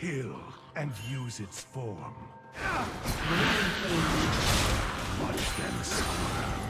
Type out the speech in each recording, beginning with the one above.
kill and use its form. Watch them suffer.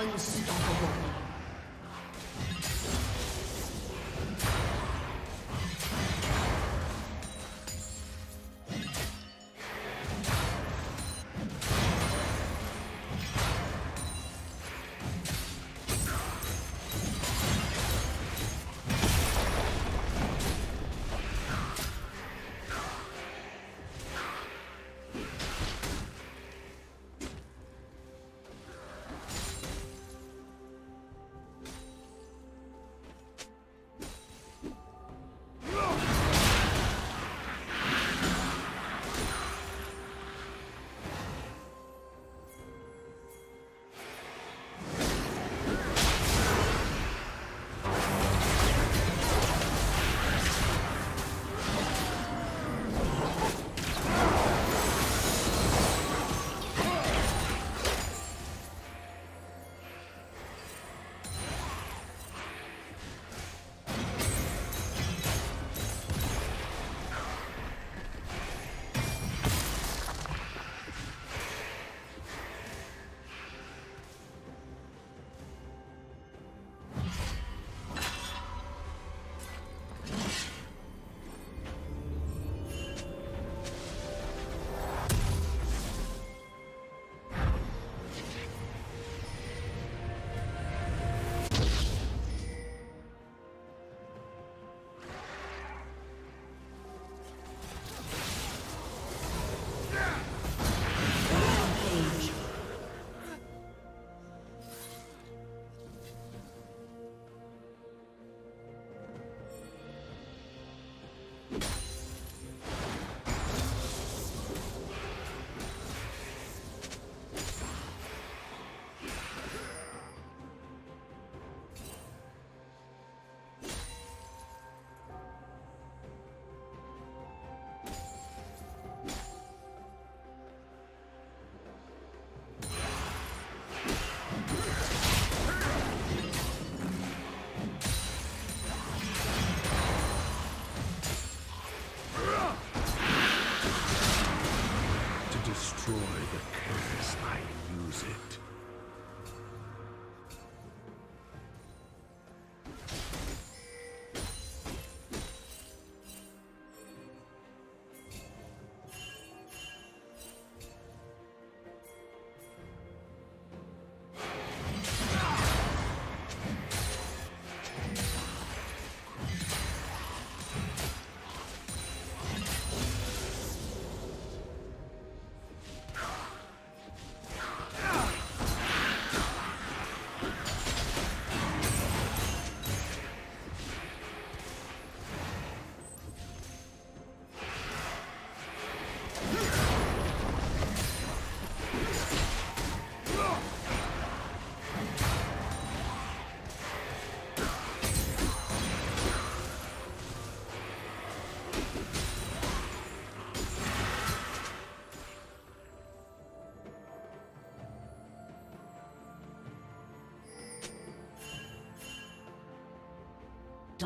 Unstoppable. the pace I use it.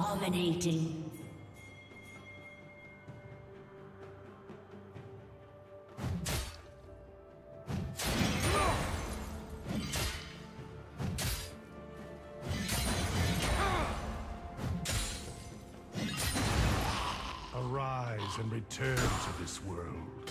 Dominating. Arise and return to this world.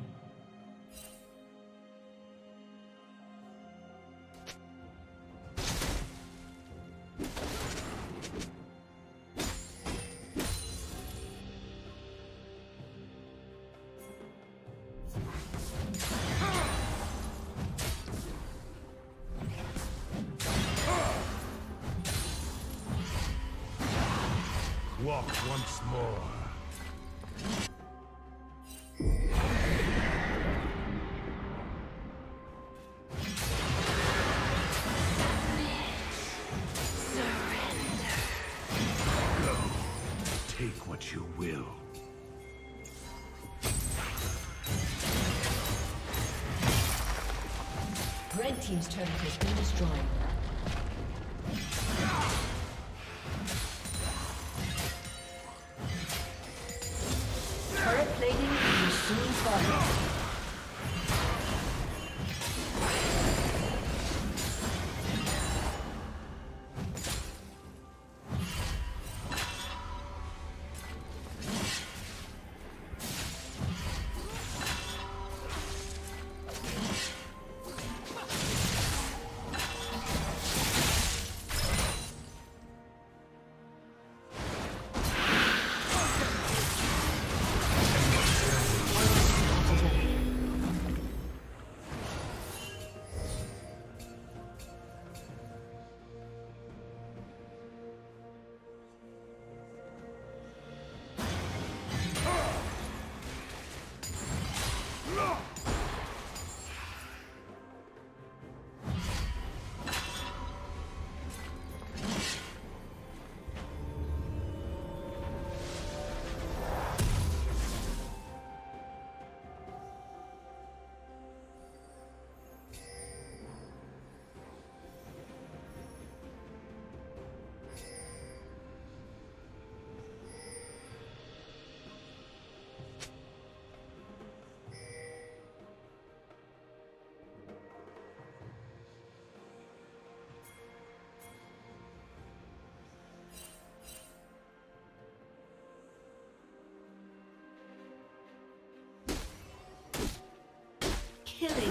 Walk once more. Go. Take what you will. Red team's turret has been destroyed. Killing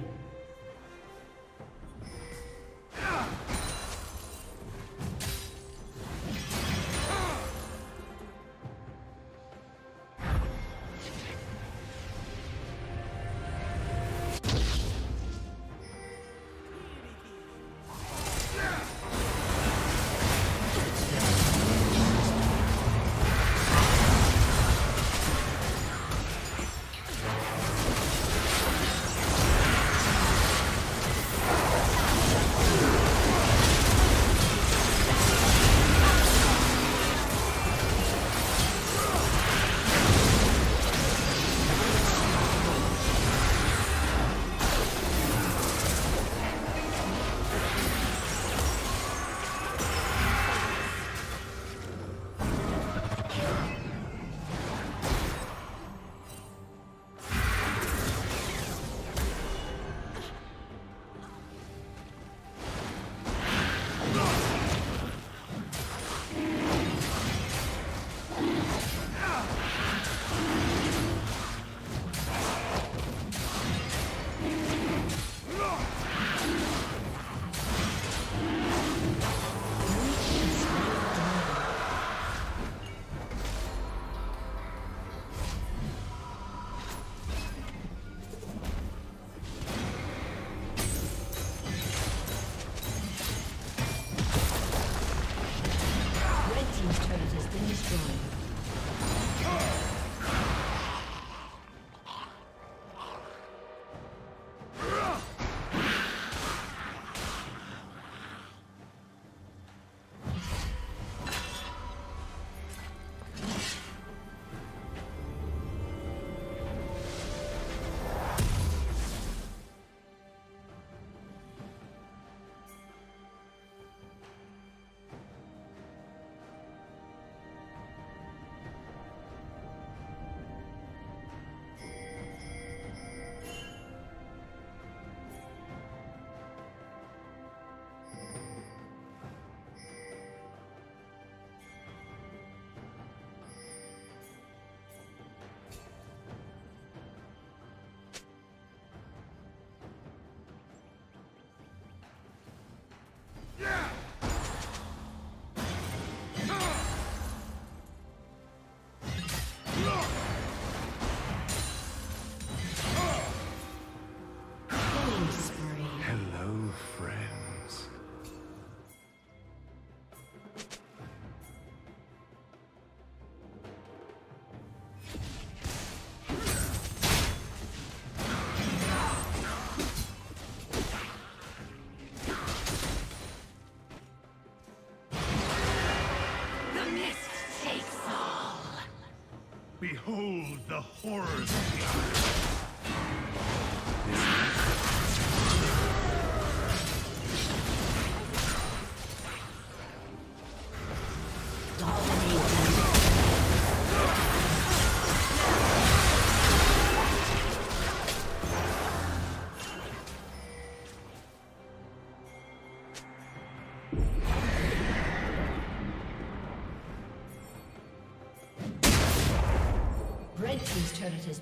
Behold the horrors of the.